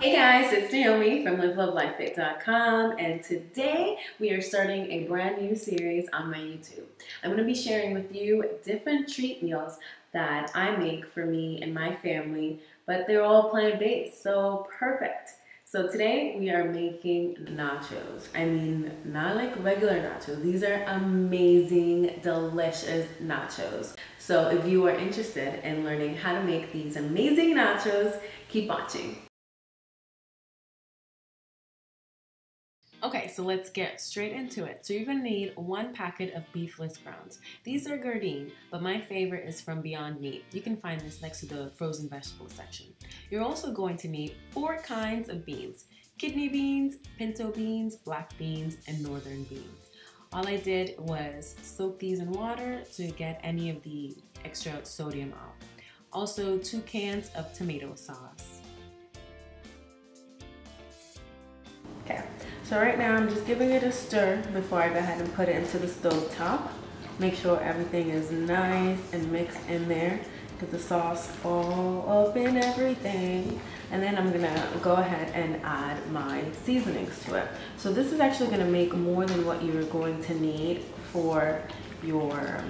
Hey guys, it's Noemi from LiveLoveLifeFit.com and today we are starting a brand new series on my YouTube. I'm going to be sharing with you different treat meals that I make for me and my family, but they're all plant-based, so perfect. So today we are making nachos. I mean, not like regular nachos. These are amazing, delicious nachos. So if you are interested in learning how to make these amazing nachos, keep watching. Okay, so let's get straight into it. So you're gonna need one packet of beefless grounds. These are Gardein, but my favorite is from Beyond Meat. You can find this next to the frozen vegetable section. You're also going to need four kinds of beans. Kidney beans, pinto beans, black beans, and northern beans. All I did was soak these in water to get any of the extra sodium out. Also, two cans of tomato sauce. Okay. So right now I'm just giving it a stir before I go ahead and put it into the stove top. Make sure everything is nice and mixed in there. Get the sauce all up in everything. And then I'm gonna go ahead and add my seasonings to it. So this is actually gonna make more than what you're going to need for your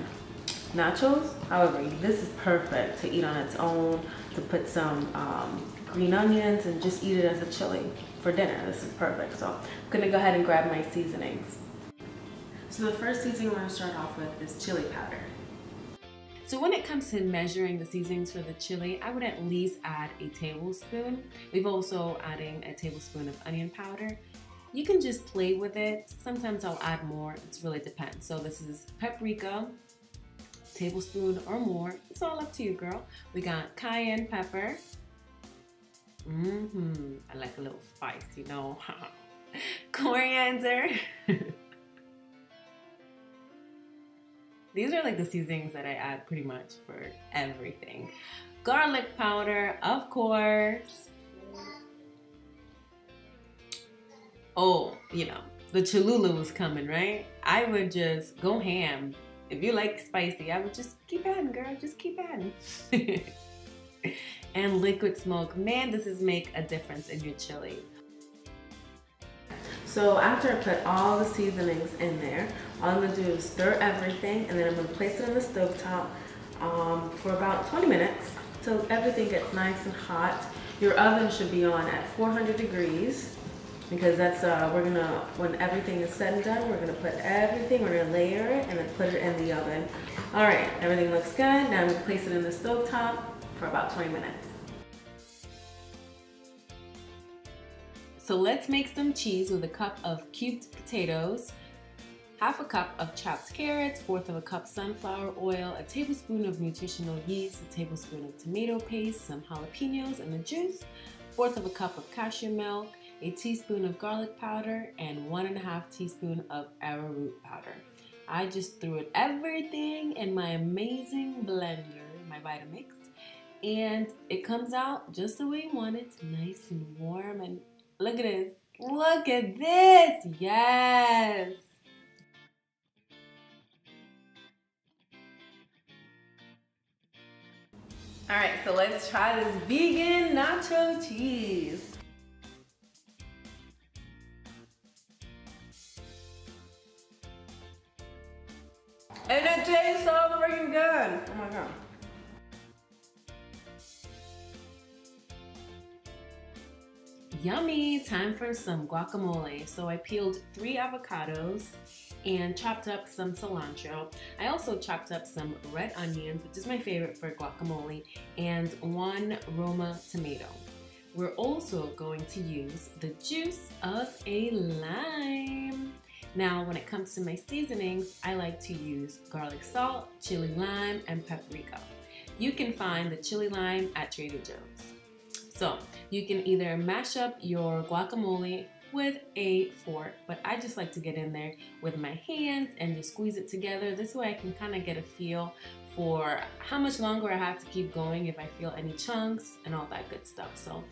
nachos. However, this is perfect to eat on its own, to put some um, green onions and just eat it as a chili for dinner. This is perfect. So I'm gonna go ahead and grab my seasonings. So the first seasoning I'm gonna start off with is chili powder. So when it comes to measuring the seasonings for the chili, I would at least add a tablespoon. We've also adding a tablespoon of onion powder. You can just play with it. Sometimes I'll add more, it really depends. So this is paprika, tablespoon or more. It's all up to you, girl. We got cayenne pepper, Mm-hmm. I like a little spice, you know. Coriander. These are like the seasonings that I add pretty much for everything. Garlic powder, of course. Oh, you know, the Cholula was coming, right? I would just go ham. If you like spicy, I would just keep adding, girl. Just keep adding. and liquid smoke. Man, this is make a difference in your chili. So after I put all the seasonings in there, all I'm gonna do is stir everything and then I'm gonna place it on the stove top um, for about 20 minutes till everything gets nice and hot. Your oven should be on at 400 degrees because that's, uh, we're gonna, when everything is said and done, we're gonna put everything, we're gonna layer it and then put it in the oven. All right, everything looks good. Now I'm gonna place it in the stove top for about 20 minutes. So let's make some cheese with a cup of cubed potatoes, half a cup of chopped carrots, fourth of a cup sunflower oil, a tablespoon of nutritional yeast, a tablespoon of tomato paste, some jalapenos and the juice, fourth of a cup of cashew milk, a teaspoon of garlic powder, and one and a half teaspoon of arrowroot powder. I just threw it everything in my amazing blender, my Vitamix, and it comes out just the way you want it, nice and warm and look at this. Look at this. Yes. All right, so let's try this vegan nacho cheese. And it tastes so freaking good. Oh my God. Yummy, time for some guacamole. So I peeled three avocados and chopped up some cilantro. I also chopped up some red onions, which is my favorite for guacamole, and one Roma tomato. We're also going to use the juice of a lime. Now, when it comes to my seasonings, I like to use garlic salt, chili lime, and paprika. You can find the chili lime at Trader Joe's. So you can either mash up your guacamole with a fork, but I just like to get in there with my hands and just squeeze it together. This way I can kind of get a feel for how much longer I have to keep going if I feel any chunks and all that good stuff. So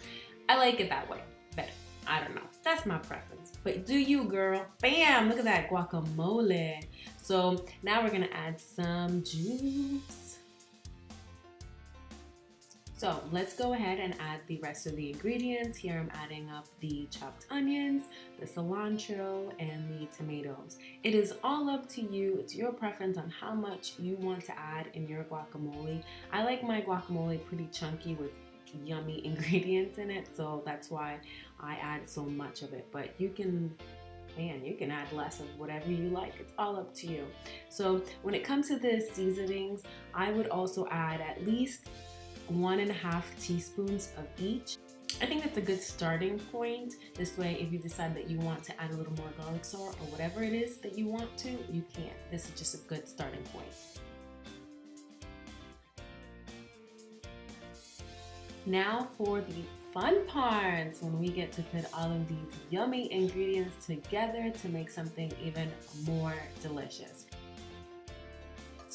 I like it that way better. I don't know. That's my preference. But do you, girl? Bam! Look at that guacamole. So now we're gonna add some juice. So let's go ahead and add the rest of the ingredients. Here I'm adding up the chopped onions, the cilantro, and the tomatoes. It is all up to you. It's your preference on how much you want to add in your guacamole. I like my guacamole pretty chunky with yummy ingredients in it, so that's why I add so much of it. But you can man, you can add less of whatever you like. It's all up to you. So when it comes to the seasonings, I would also add at least one and a half teaspoons of each. I think that's a good starting point. This way, if you decide that you want to add a little more garlic salt or whatever it is that you want to, you can. This is just a good starting point. Now for the fun parts when we get to put all of these yummy ingredients together to make something even more delicious.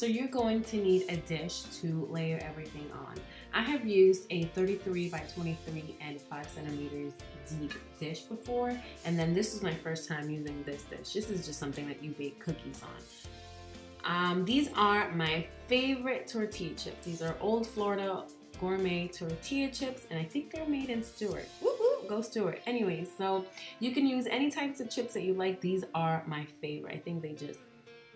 So you're going to need a dish to layer everything on. I have used a 33 by 23 and 5 centimeters deep dish before, and then this is my first time using this dish. This is just something that you bake cookies on. Um, these are my favorite tortilla chips. These are Old Florida gourmet tortilla chips, and I think they're made in Stuart. Woo go Stuart. Anyways, so you can use any types of chips that you like. These are my favorite. I think they just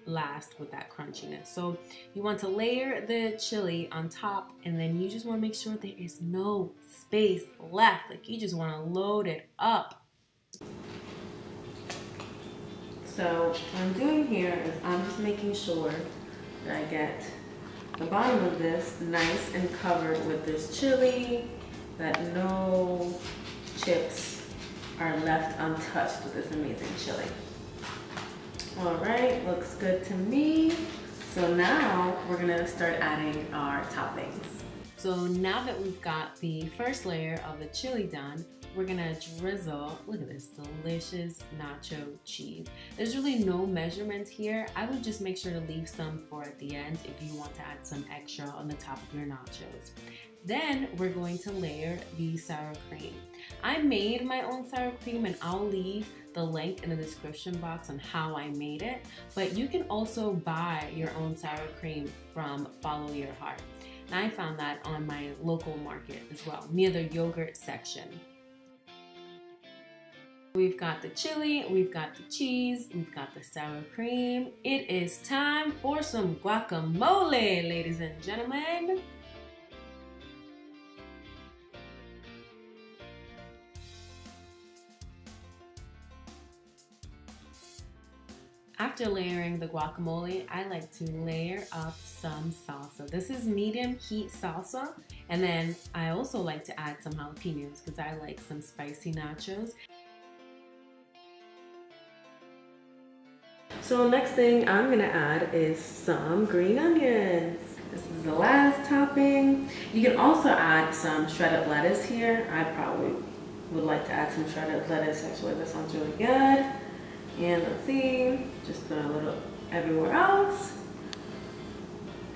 last with that crunchiness. So you want to layer the chili on top and then you just want to make sure there is no space left. Like you just want to load it up. So what I'm doing here is I'm just making sure that I get the bottom of this nice and covered with this chili, that no chips are left untouched with this amazing chili. All right, looks good to me. So now we're gonna start adding our toppings. So now that we've got the first layer of the chili done, we're gonna drizzle, look at this delicious nacho cheese. There's really no measurement here. I would just make sure to leave some for at the end if you want to add some extra on the top of your nachos. Then we're going to layer the sour cream. I made my own sour cream and I'll leave the link in the description box on how I made it, but you can also buy your own sour cream from Follow Your Heart. And I found that on my local market as well, near the yogurt section. We've got the chili, we've got the cheese, we've got the sour cream. It is time for some guacamole, ladies and gentlemen. After layering the guacamole, I like to layer up some salsa. This is medium heat salsa. And then I also like to add some jalapenos because I like some spicy nachos. So next thing I'm gonna add is some green onions. This is the last topping. You can also add some shredded lettuce here. I probably would like to add some shredded lettuce. Actually, That sounds really good. And let's see, just put a little everywhere else.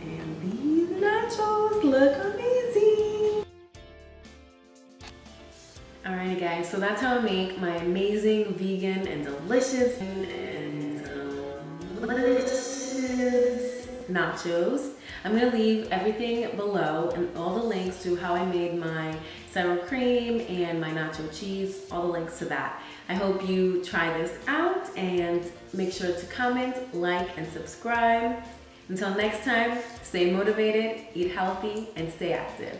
And these nachos look amazing. Alrighty guys, so that's how I make my amazing vegan and delicious and delicious nachos. I'm gonna leave everything below and all the links to how I made my sour cream and my nacho cheese, all the links to that. I hope you try this out and make sure to comment, like, and subscribe. Until next time, stay motivated, eat healthy, and stay active.